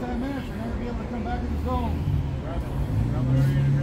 10 minutes, you're never be able to come back in the zone.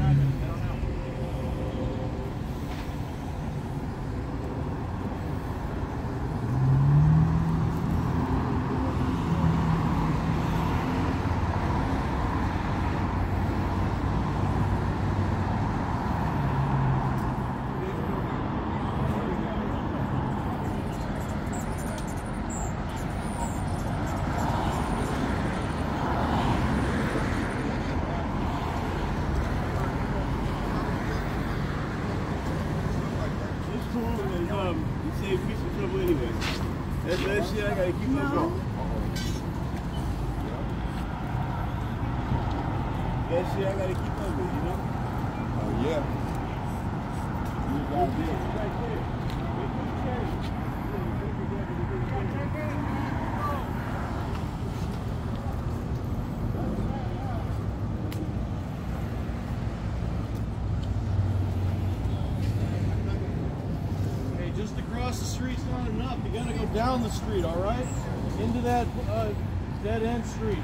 dead end street.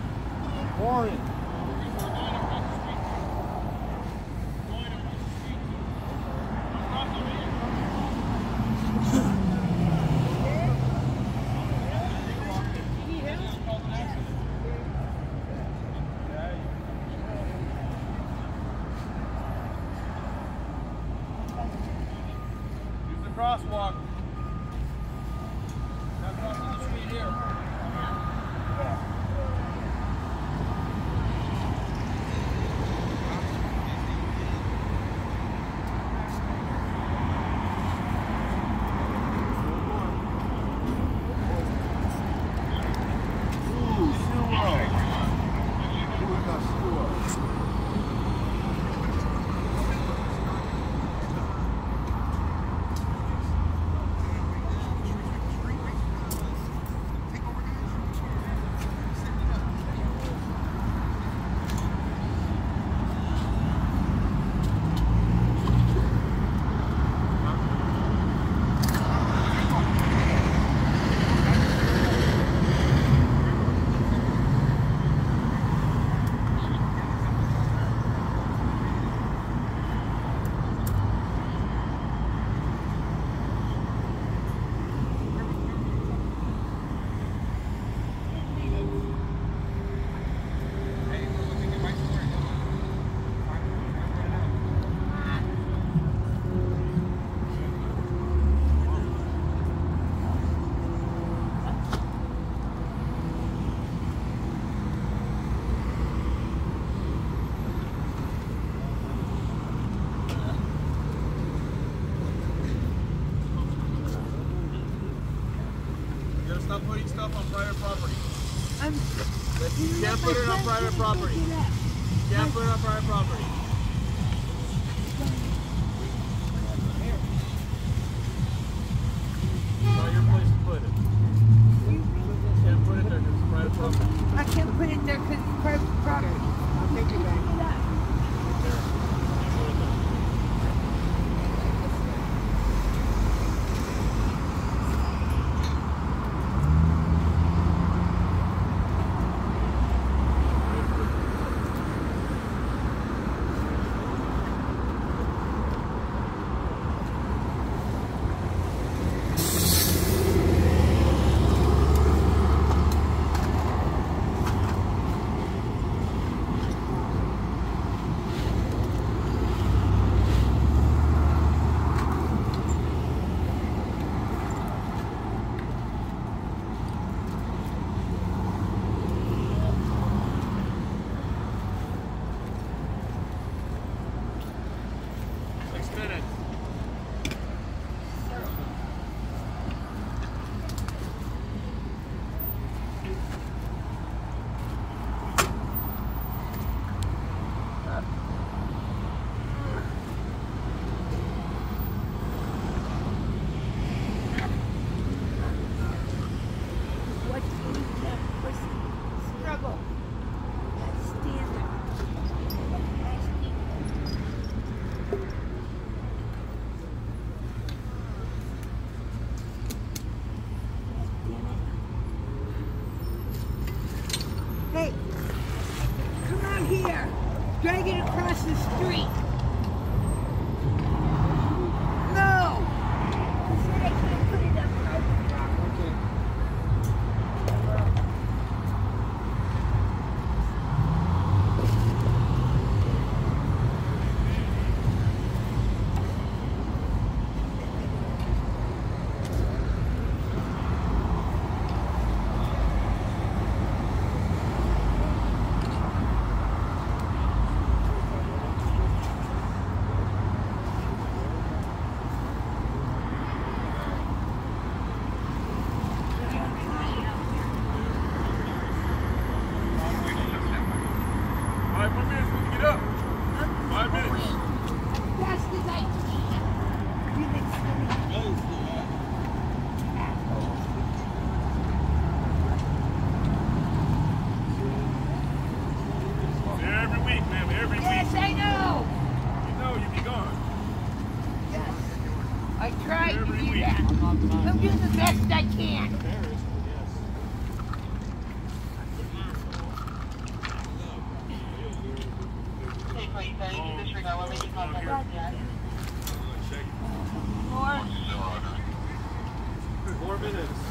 Warren. put it on private property. Can't put it on private property. drag it across the street. Four minutes.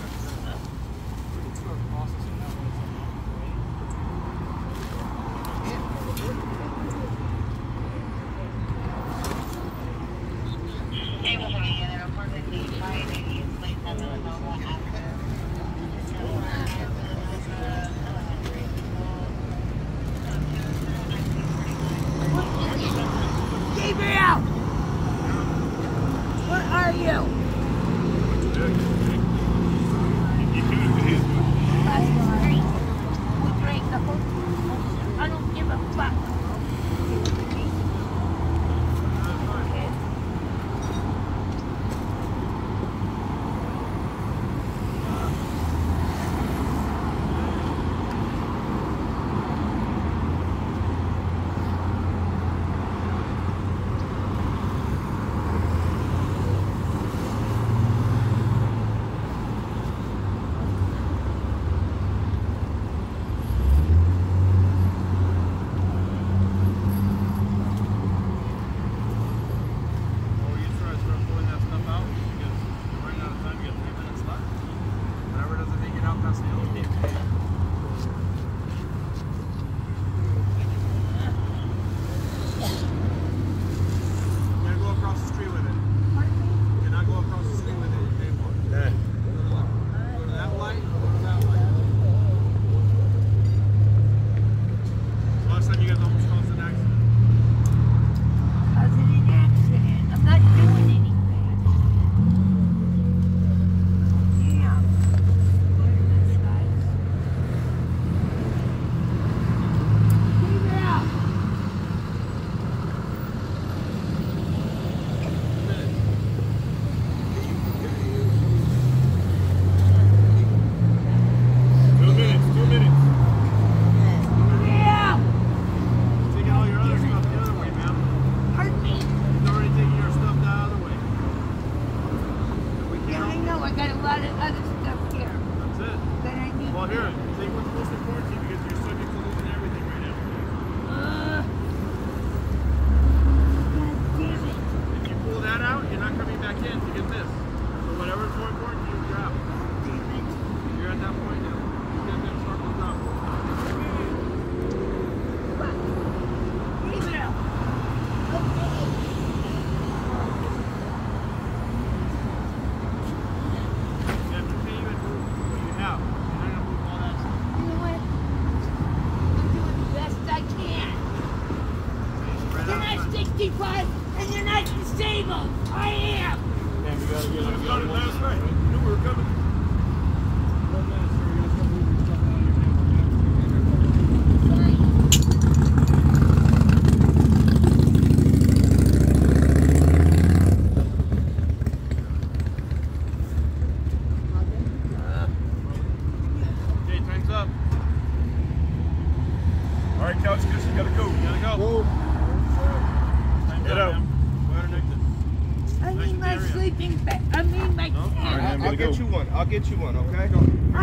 here. Take what's most important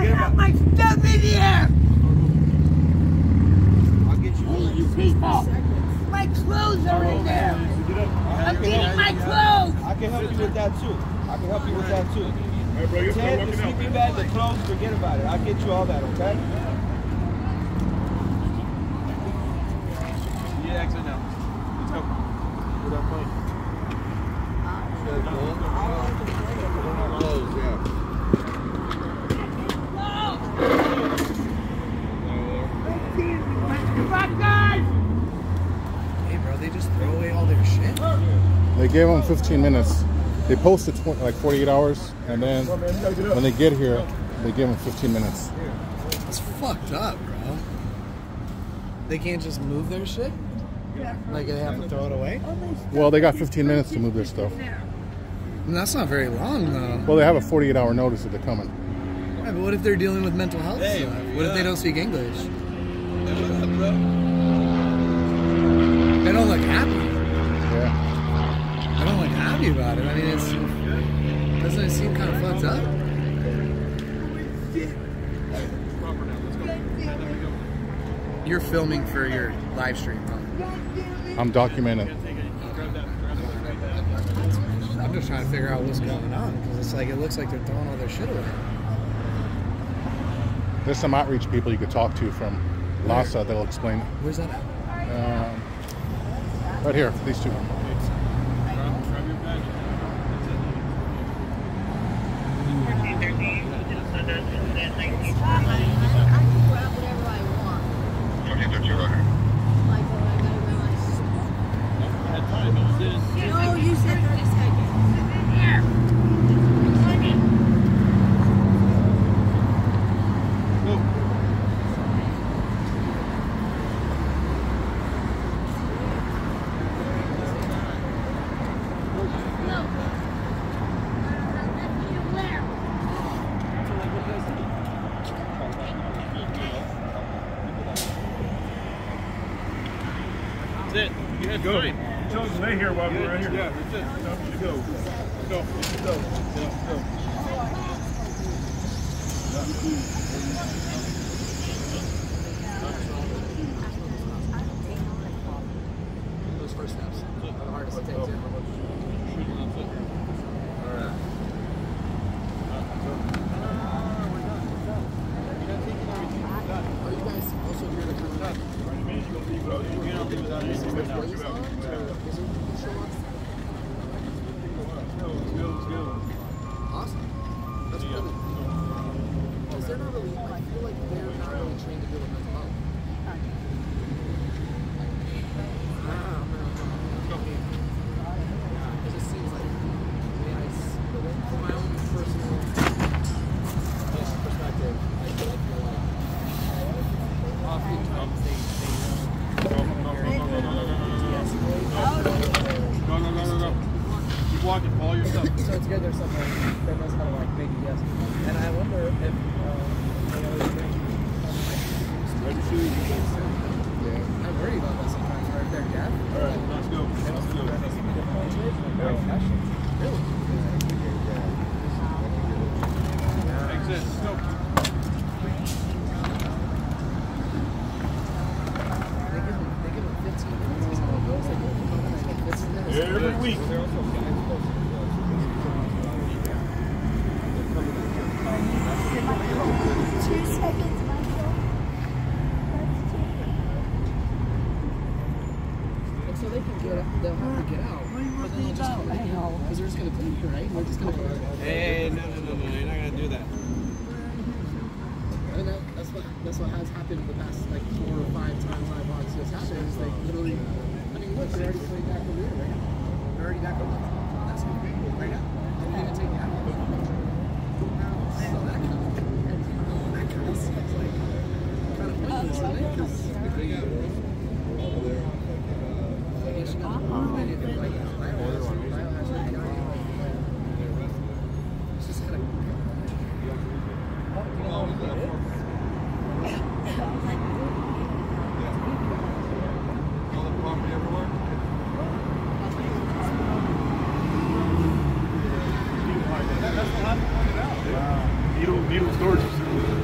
Get out my stuff in here! I'll get you. Hey, you people! My clothes are in there! I'm getting my clothes! I can help you with that too. I can help you with that too. Hey, bro, you're Ted, the sleeping bag, the clothes, forget about it. I'll get you all that, okay? Yeah, gave them 15 minutes. They posted tw- like 48 hours, and then when they get here, they give them 15 minutes. It's fucked up, bro. They can't just move their shit? Like they have to throw it away? Well, they got 15 minutes to move their stuff. And that's not very long, though. Well, they have a 48 hour notice that they're coming. Yeah, but what if they're dealing with mental health Hey, stuff? What if they don't speak English? Hey, what up, bro? They don't look happy. Yeah. I don't look happy about it. I mean, it's doesn't it seem kind of fucked up? Proper now. Let's go. And then we go. You're filming for your live stream, huh? I'm documenting. Take it. Grab that. Grab that. I'm just trying to figure out what's going on because it's like it looks like they're throwing all their shit away. There's some outreach people you could talk to from LAHSA that'll explain it. Where's that at? Um, right here, these two. sabe que vira, vira o torso.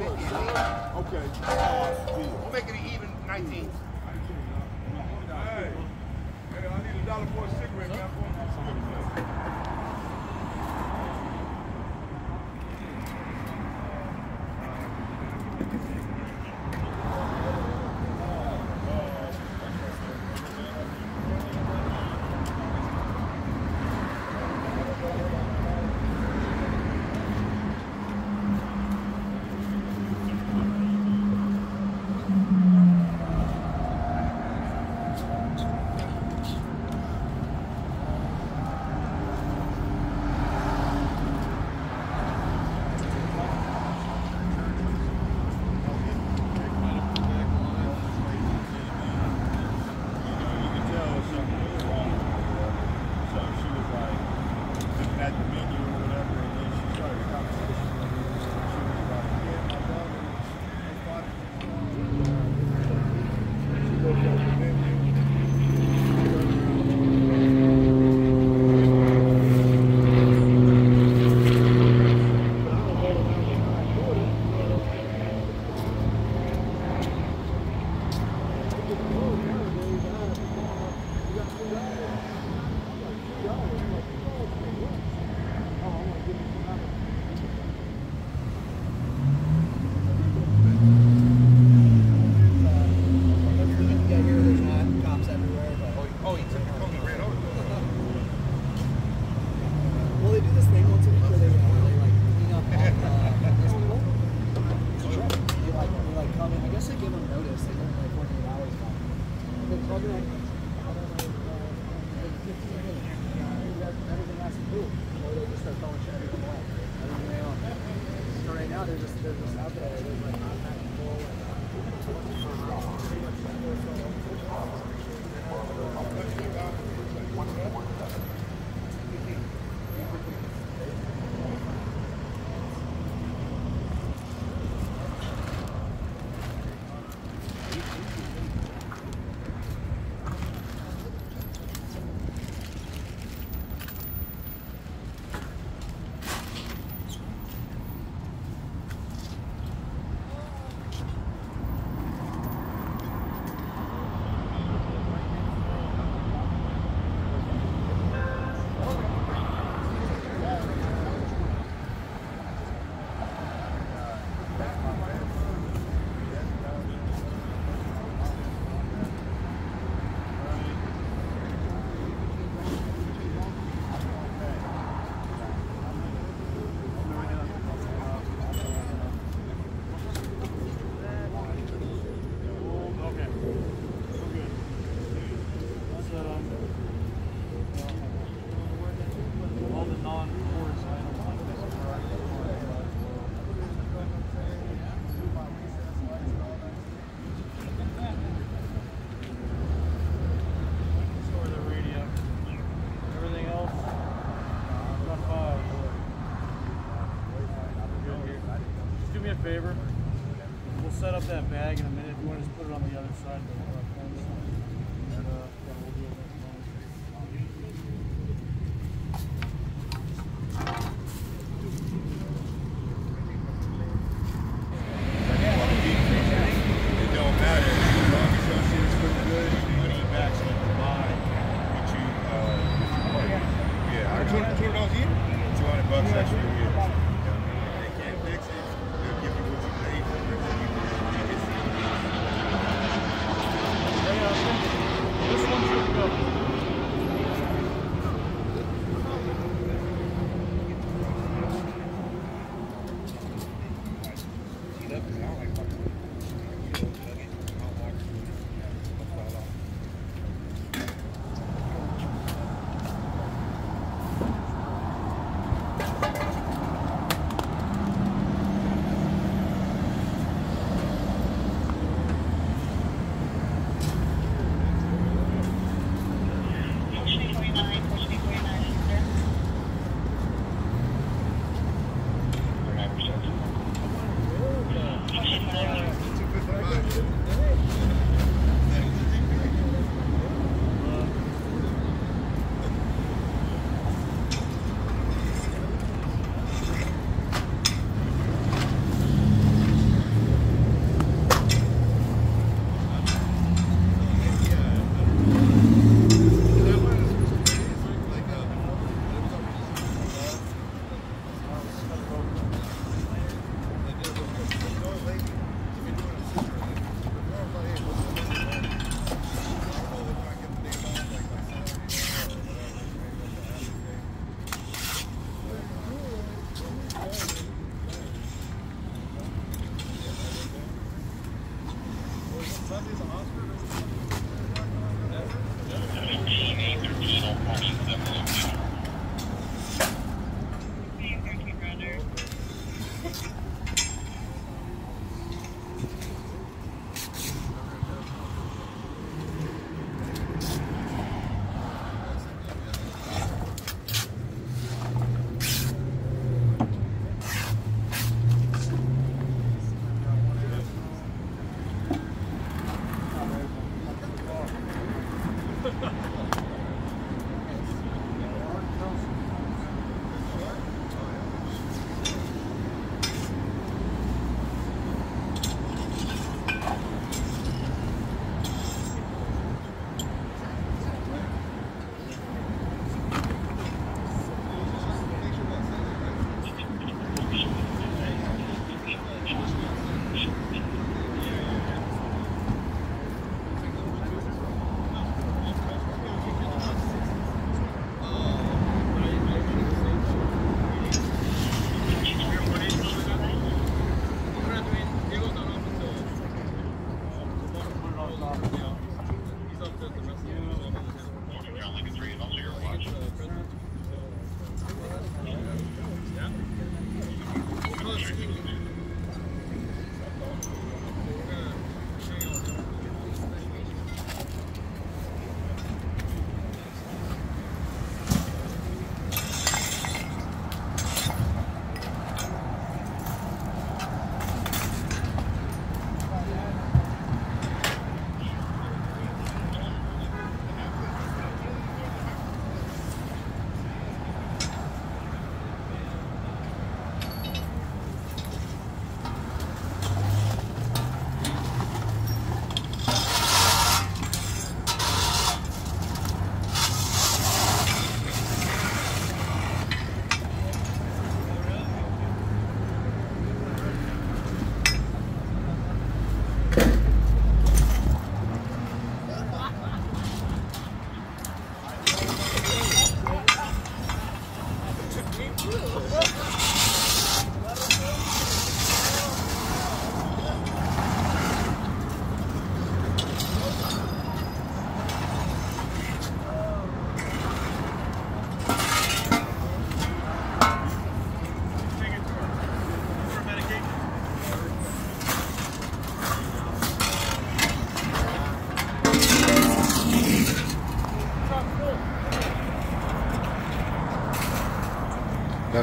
Okay. We'll make it an even 19. Hey, I need a dollar for a cigarette.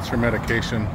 Her medication.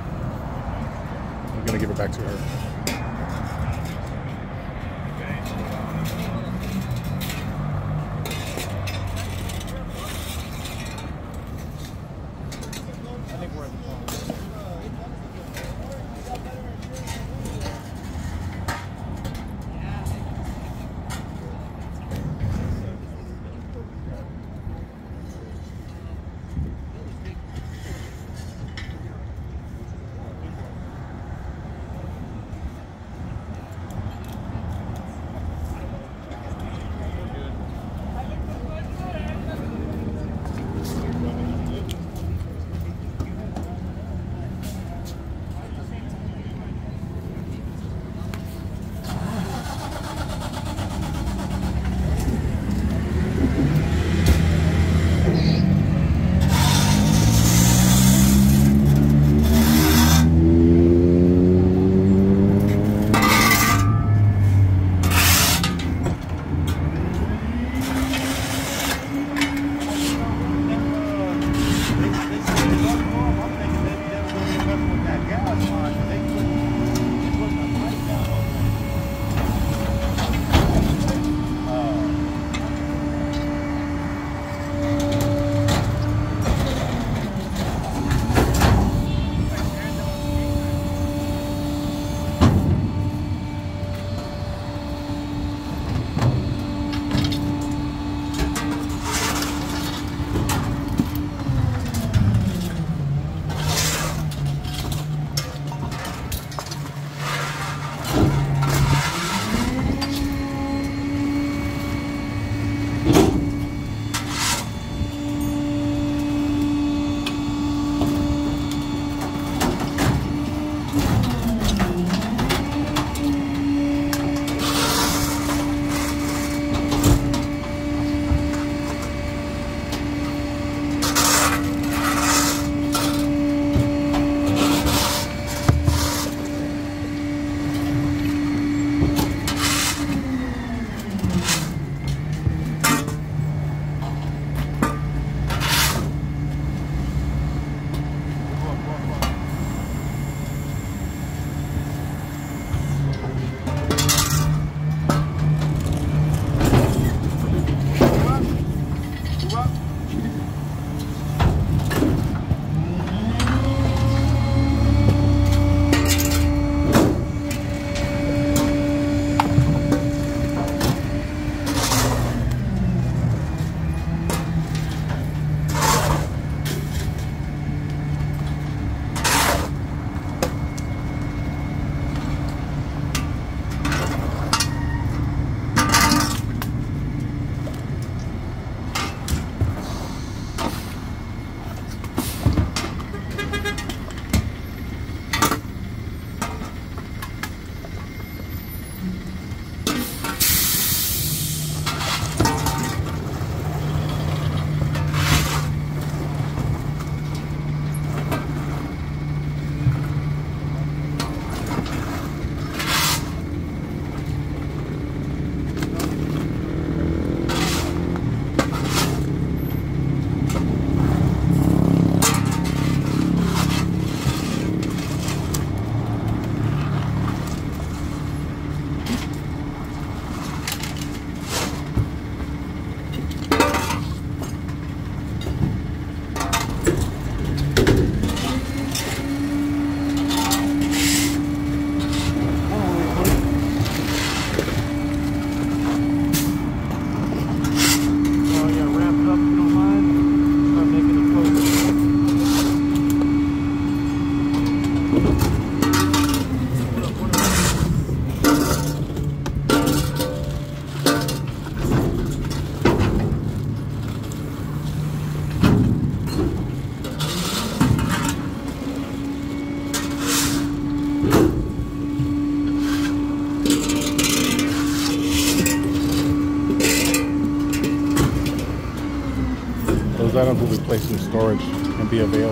Be available